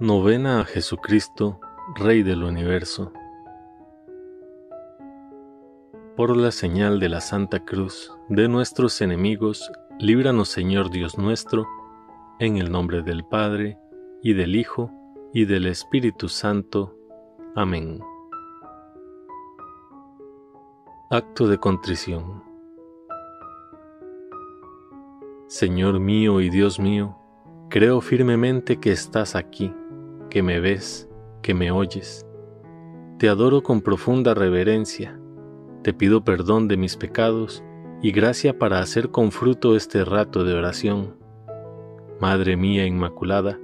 Novena a Jesucristo, Rey del Universo. Por la señal de la Santa Cruz de nuestros enemigos, líbranos Señor Dios nuestro, en el nombre del Padre, y del Hijo, y del Espíritu Santo. Amén. Acto de contrición. Señor mío y Dios mío, creo firmemente que estás aquí, que me ves, que me oyes. Te adoro con profunda reverencia, te pido perdón de mis pecados y gracia para hacer con fruto este rato de oración. Madre mía Inmaculada,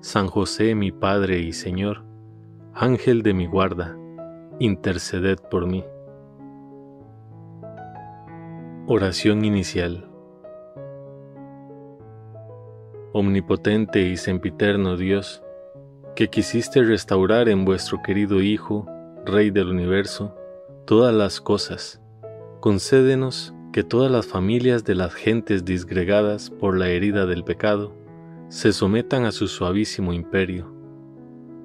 San José mi Padre y Señor, Ángel de mi guarda, interceded por mí. Oración inicial omnipotente y sempiterno Dios, que quisiste restaurar en vuestro querido Hijo, Rey del universo, todas las cosas, concédenos que todas las familias de las gentes disgregadas por la herida del pecado se sometan a su suavísimo imperio,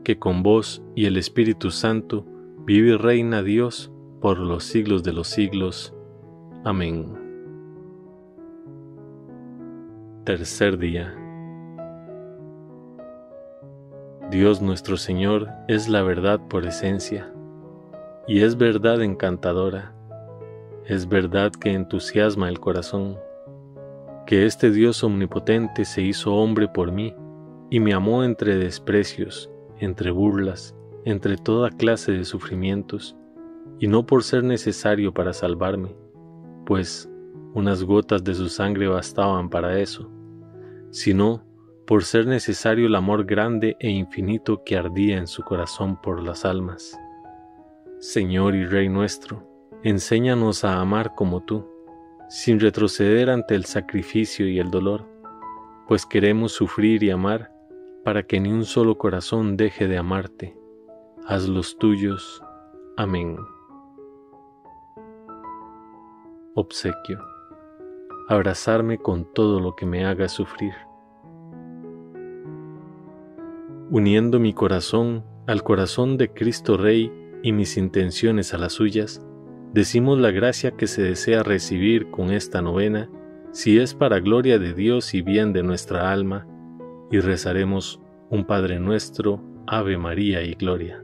que con vos y el Espíritu Santo vive y reina Dios por los siglos de los siglos. Amén. Tercer día Dios nuestro Señor es la verdad por esencia, y es verdad encantadora, es verdad que entusiasma el corazón, que este Dios omnipotente se hizo hombre por mí y me amó entre desprecios, entre burlas, entre toda clase de sufrimientos, y no por ser necesario para salvarme, pues unas gotas de su sangre bastaban para eso, sino por ser necesario el amor grande e infinito que ardía en su corazón por las almas. Señor y Rey nuestro, enséñanos a amar como tú, sin retroceder ante el sacrificio y el dolor, pues queremos sufrir y amar para que ni un solo corazón deje de amarte. Haz los tuyos. Amén. Obsequio. Abrazarme con todo lo que me haga sufrir uniendo mi corazón al corazón de Cristo Rey y mis intenciones a las suyas, decimos la gracia que se desea recibir con esta novena, si es para gloria de Dios y bien de nuestra alma, y rezaremos un Padre nuestro, Ave María y Gloria.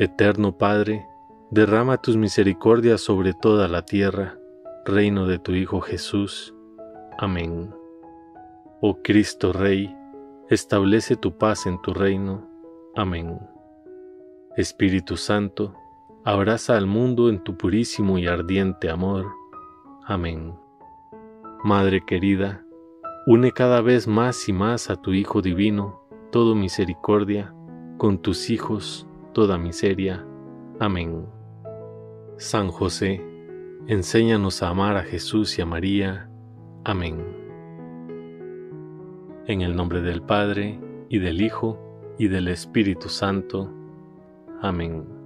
Eterno Padre, derrama tus misericordias sobre toda la tierra, reino de tu Hijo Jesús. Amén. Oh Cristo Rey, establece tu paz en tu reino. Amén. Espíritu Santo, abraza al mundo en tu purísimo y ardiente amor. Amén. Madre querida, une cada vez más y más a tu Hijo Divino, todo misericordia, con tus hijos toda miseria. Amén. San José, enséñanos a amar a Jesús y a María. Amén. En el nombre del Padre, y del Hijo, y del Espíritu Santo. Amén.